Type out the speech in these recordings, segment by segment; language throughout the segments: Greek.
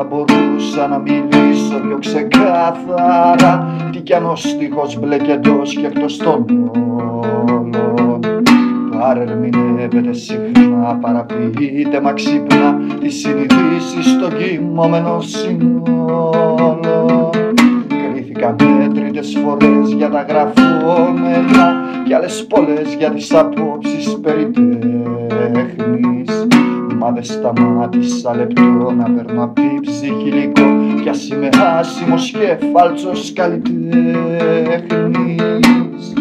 μπορούσα να μιλήσω πιο ξεκάθαρα. Τι κι αν ο στίχος μπλεκετός και εκτός των όλων. Παρερμηνεύεται συχνά, παραποιείται μα ξύπνα Τις συνειδήσεις στο κοιμόμενο συνόλο Κρίθηκα μέτρητες φορές για τα γραφόμενα Κι άλλες πολλές για τις απόψεις περί τέχνης. Μα δεν σταμάτησα λεπτό να παίρνω απ' την ψυχή υλικό Κι ας είμαι άσημος και φάλτσος καλλιτέχνης.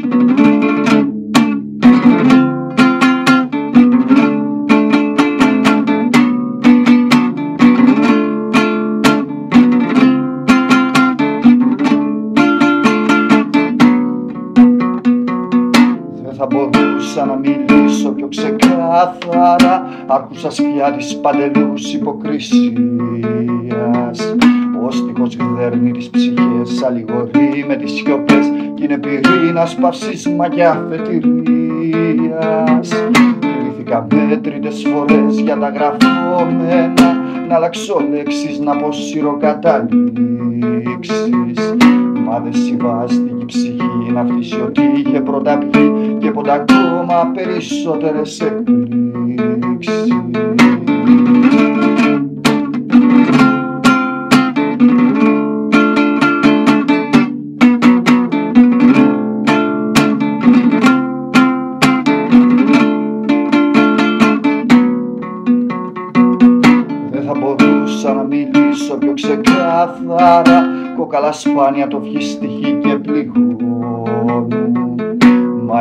Δεν θα μπορούσα να μιλήσω πιο ξεκάθαρα Άκουσα πια της παντελούς υποκρισίας. Ο στίχος γδέρνει τις ψυχές αλληγορεί με τις σιωπές Κι είναι πυρήνας παυσίσμα και αφετηρίας Κλήθηκα μέτρητες φορές για τα γραφόμενα Να αλλάξω λέξεις, να αποσύρω καταλήξεις Μα δεν συμβάστηκε η ψυχή να φτύσει ότι είχε πρώτα πει Και ποτέ ακόμα περισσότερες εκπλήξεις. Δεν θα μπορούσα να μιλήσω πιο ξεκάθαρα Κόκαλα σπάνια το βγει στοιχεί και πληγώνουν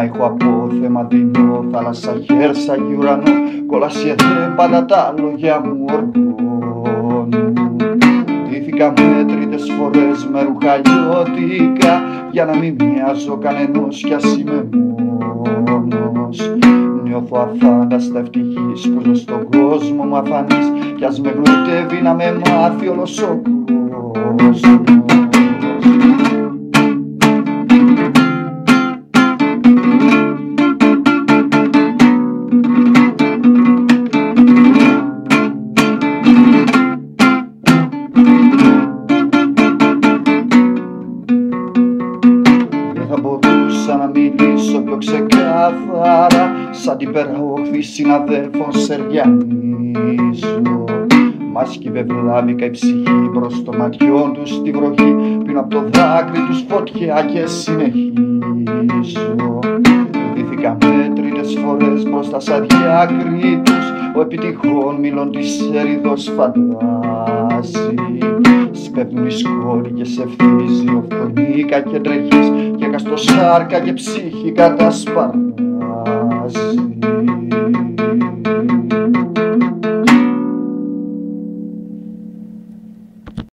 Μα έχω απόθεμα δεινό, θάλασσα, χέρσα και ουρανό Κόλασια δεν πάντα τα λόγια μου οργώνουν Ντύθηκα μέτρητες φορές με ρουχαλιώτικα Για να μην μοιάζω κανενός κι ας είμαι μόνος. Νιώθω αφάνταστα ευτυχής που ζω στον κόσμο μου αφανής Κι ας με γλωτεύει να με μάθει όλος ο κόσμος θα μπορούσα να μιλήσω πιο ξεκάθαρα Σαν την περαόχθη συναδέλφων σεριανίζω Μας σκύβε βλάβικα η ψυχή προς το ματιό τους στη βροχή Πίνω από το δάκρυ τους φωτιά και συνεχίζω. Ντύθηκα μέτρητες φορές μπροστά σαν διακρίτους Ο επιτυχών μιλών της ερηδός φαντάζει Σπέβδουν οι σκόνοι και σε ευθύζει Οφθονίκα και τρέχεις Και καστοσάρκα και ψυχή κατασπαρνάζει